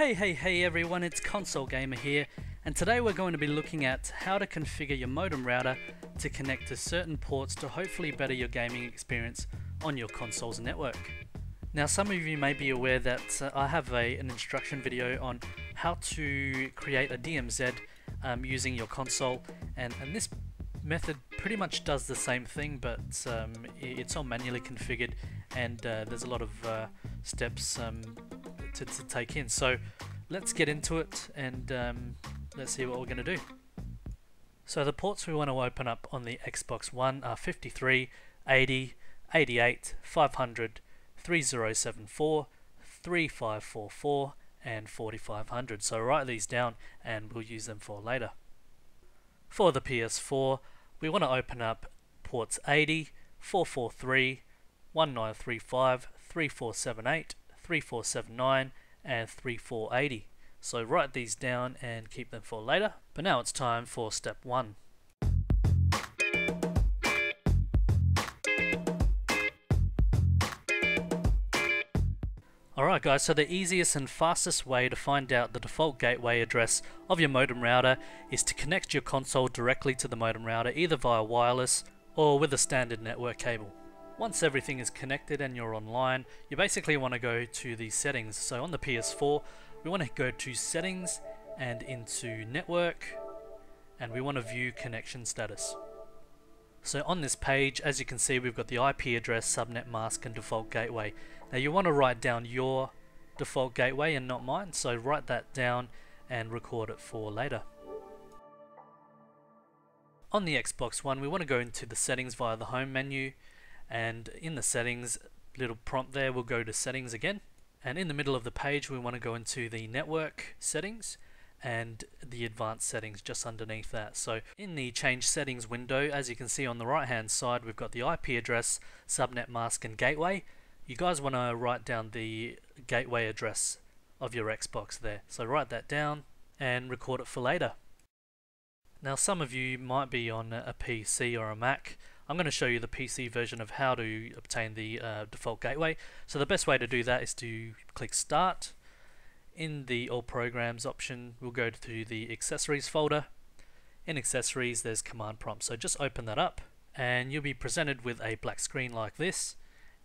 Hey, hey, hey everyone, it's ConSoul Gamer here, and today we're going to be looking at how to configure your modem router to connect to certain ports to hopefully better your gaming experience on your console's network. Now some of you may be aware that uh, I have a, an instruction video on how to create a DMZ um, using your console, and, and this method pretty much does the same thing, but um, it's all manually configured, and uh, there's a lot of uh, steps um, to, to, take in. So let's get into it, and um, let's see what we're going to do. So the ports we want to open up on the Xbox One are 53, 80, 88, 500, 3074, 3544, and 4500. So write these down and we'll use them for later. For the PS4, we want to open up ports 80, 443, 1935, 3478, 3479, and 3480. So write these down and keep them for later. But now it's time for step 1. Alright guys, so the easiest and fastest way to find out the default gateway address of your modem router is to connect your console directly to the modem router either via wireless or with a standard network cable. Once everything is connected and you're online, you basically want to go to the settings. So on the PS4, we want to go to settings and into network and we want to view connection status. So on this page, as you can see, we've got the IP address, subnet mask, and default gateway. Now you want to write down your default gateway and not mine, so write that down and record it for later. On the Xbox One, we want to go into the settings via the home menu, and in the settings, little prompt there, we'll go to settings again. And in the middle of the page, we want to go into the network settings, and the advanced settings just underneath that. So in the change settings window, as you can see on the right hand side, we've got the IP address, subnet mask and gateway. You guys want to write down the gateway address of your Xbox there. So write that down and record it for later. Now some of you might be on a PC or a Mac. I'm going to show you the PC version of how to obtain the uh, default gateway. So the best way to do that is to click Start in the All Programs option, we'll go to the Accessories folder. In Accessories, there's Command Prompt. So just open that up and you'll be presented with a black screen like this.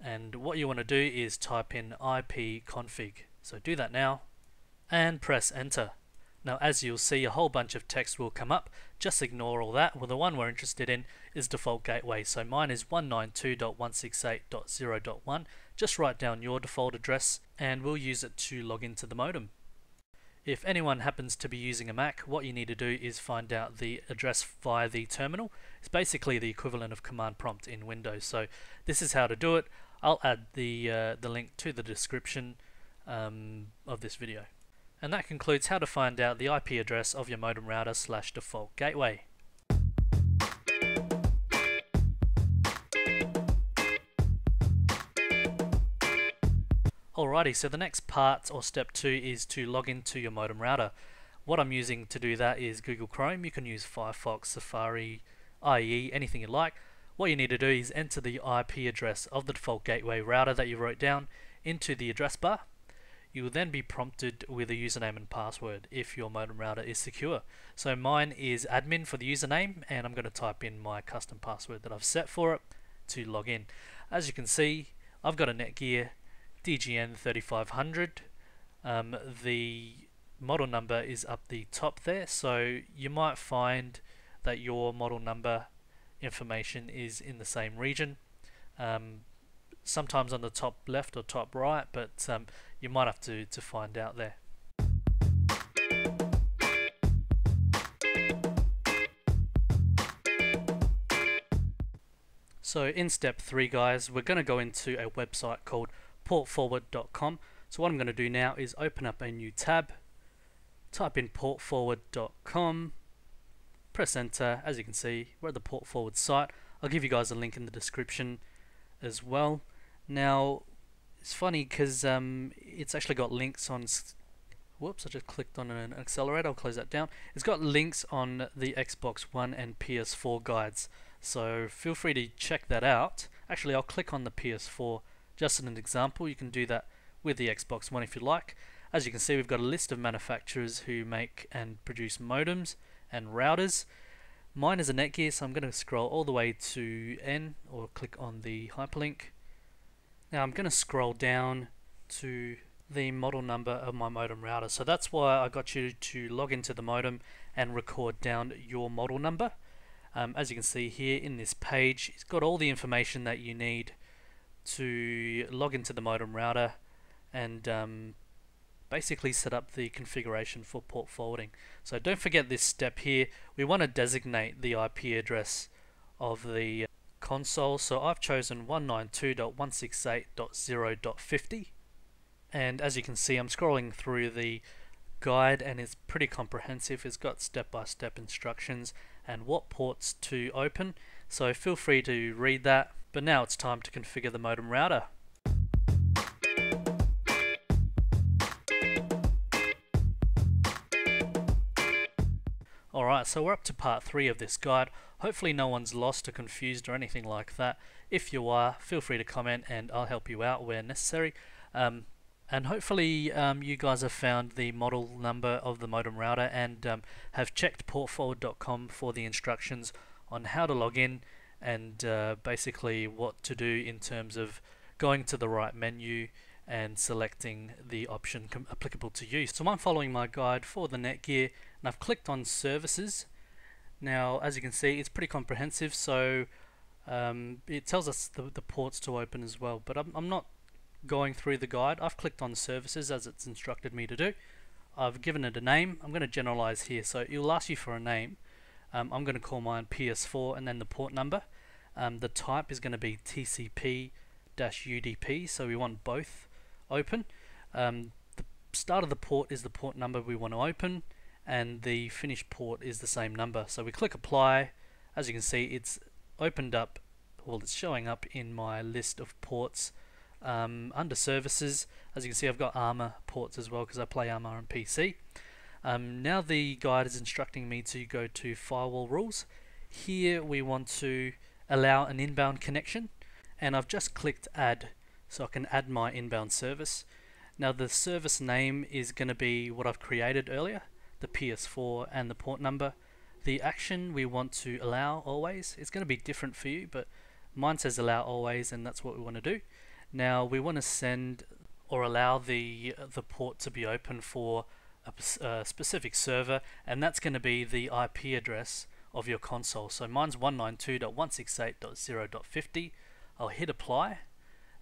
And what you want to do is type in ipconfig. So do that now and press enter. Now as you'll see a whole bunch of text will come up, just ignore all that. Well the one we're interested in is default gateway. So mine is 192.168.0.1 just write down your default address and we'll use it to log into the modem. If anyone happens to be using a Mac, what you need to do is find out the address via the terminal. It's basically the equivalent of command prompt in Windows. So this is how to do it. I'll add the, uh, the link to the description um, of this video. And that concludes how to find out the IP address of your modem router slash default gateway. Alrighty, so the next part or step two is to log into your modem router. What I'm using to do that is Google Chrome. You can use Firefox, Safari, IE, anything you like. What you need to do is enter the IP address of the default gateway router that you wrote down into the address bar. You will then be prompted with a username and password if your modem router is secure. So mine is admin for the username and I'm going to type in my custom password that I've set for it to log in. As you can see, I've got a Netgear DGN 3500. Um, the model number is up the top there, so you might find that your model number information is in the same region. Um, sometimes on the top left or top right, but um, you might have to, to find out there. So in step 3 guys, we're going to go into a website called portforward.com. So what I'm going to do now is open up a new tab, type in portforward.com, press enter. As you can see, we're at the portforward site. I'll give you guys a link in the description as well. Now, it's funny because um, it's actually got links on. Whoops! I just clicked on an accelerator. I'll close that down. It's got links on the Xbox One and PS4 guides, so feel free to check that out. Actually, I'll click on the PS4 just as an example, you can do that with the Xbox One if you like. As you can see, we've got a list of manufacturers who make and produce modems and routers. Mine is a Netgear, so I'm going to scroll all the way to N or click on the hyperlink. Now I'm going to scroll down to the model number of my modem router. So that's why I got you to log into the modem and record down your model number. Um, as you can see here in this page, it's got all the information that you need to log into the modem router and um, basically set up the configuration for port forwarding. So don't forget this step here. We want to designate the IP address of the console. So I've chosen 192.168.0.50 and as you can see I'm scrolling through the guide and it's pretty comprehensive. It's got step-by-step -step instructions and what ports to open. So feel free to read that. But now it's time to configure the modem router. Alright, so we're up to part 3 of this guide. Hopefully no one's lost or confused or anything like that. If you are, feel free to comment and I'll help you out where necessary. Um, and hopefully um, you guys have found the model number of the modem router and um, have checked portforward.com for the instructions on how to log in and uh, basically what to do in terms of going to the right menu and selecting the option applicable to you. So I'm following my guide for the Netgear and I've clicked on services. Now as you can see it's pretty comprehensive so um, it tells us the, the ports to open as well but I'm, I'm not going through the guide, I've clicked on services as it's instructed me to do. I've given it a name. I'm going to generalize here. So it'll ask you for a name. Um, I'm going to call mine PS4 and then the port number. Um, the type is going to be TCP-UDP, so we want both open. Um, the start of the port is the port number we want to open, and the finished port is the same number. So we click apply. As you can see, it's opened up, well, it's showing up in my list of ports um, under services, as you can see, I've got Arma ports as well because I play Arma on PC. Um, now the guide is instructing me to go to firewall rules. Here we want to allow an inbound connection and I've just clicked add so I can add my inbound service. Now the service name is going to be what I've created earlier, the PS4 and the port number. The action we want to allow always, it's going to be different for you but mine says allow always and that's what we want to do. Now we want to send or allow the the port to be open for a, a uh, specific server and that's going to be the IP address of your console. So mine's 192.168.0.50. I'll hit apply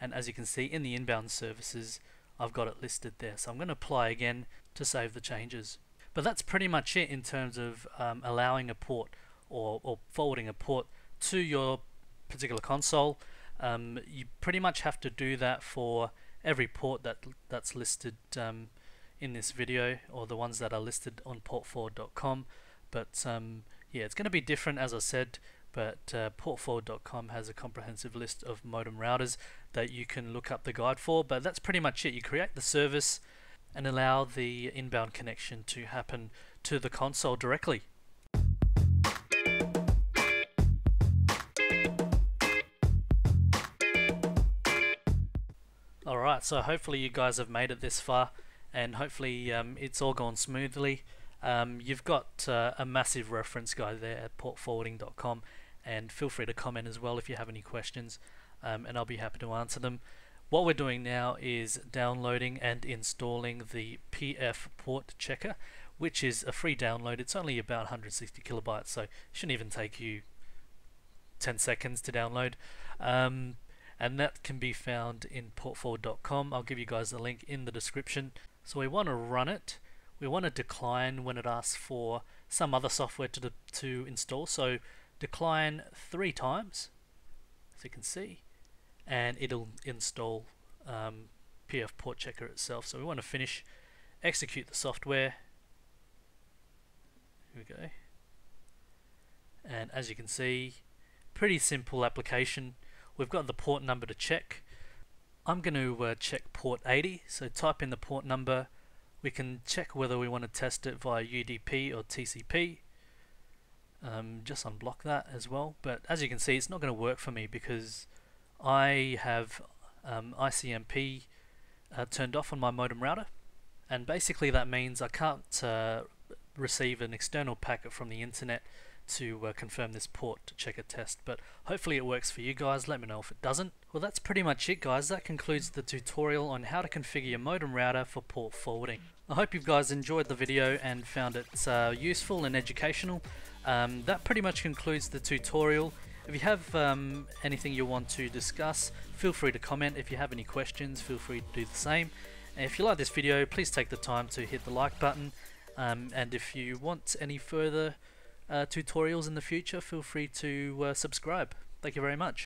and as you can see in the inbound services I've got it listed there. So I'm going to apply again to save the changes. But that's pretty much it in terms of um, allowing a port or, or forwarding a port to your particular console. Um, you pretty much have to do that for every port that that's listed um, in this video or the ones that are listed on portforward.com but um, yeah it's going to be different as I said but uh, portforward.com has a comprehensive list of modem routers that you can look up the guide for but that's pretty much it you create the service and allow the inbound connection to happen to the console directly Alright, so hopefully you guys have made it this far and hopefully um, it's all gone smoothly. Um, you've got uh, a massive reference guide there at portforwarding.com and feel free to comment as well if you have any questions um, and I'll be happy to answer them. What we're doing now is downloading and installing the PF port checker which is a free download. It's only about 160 kilobytes so it shouldn't even take you 10 seconds to download. Um, and that can be found in portforward.com. I'll give you guys the link in the description. So we want to run it. We want to decline when it asks for some other software to, to install. So decline three times, as you can see, and it'll install um, PF Port Checker itself. So we want to finish, execute the software. Here we go. And as you can see, pretty simple application. We've got the port number to check. I'm going to uh, check port 80, so type in the port number. We can check whether we want to test it via UDP or TCP. Um, just unblock that as well. But as you can see, it's not going to work for me because I have um, ICMP uh, turned off on my modem router and basically that means I can't uh, receive an external packet from the internet to uh, confirm this port to check a test but hopefully it works for you guys. Let me know if it doesn't. Well that's pretty much it guys. That concludes the tutorial on how to configure your modem router for port forwarding. I hope you guys enjoyed the video and found it uh, useful and educational. Um, that pretty much concludes the tutorial. If you have um, anything you want to discuss feel free to comment. If you have any questions feel free to do the same. And if you like this video please take the time to hit the like button. Um, and if you want any further uh, tutorials in the future, feel free to uh, subscribe. Thank you very much.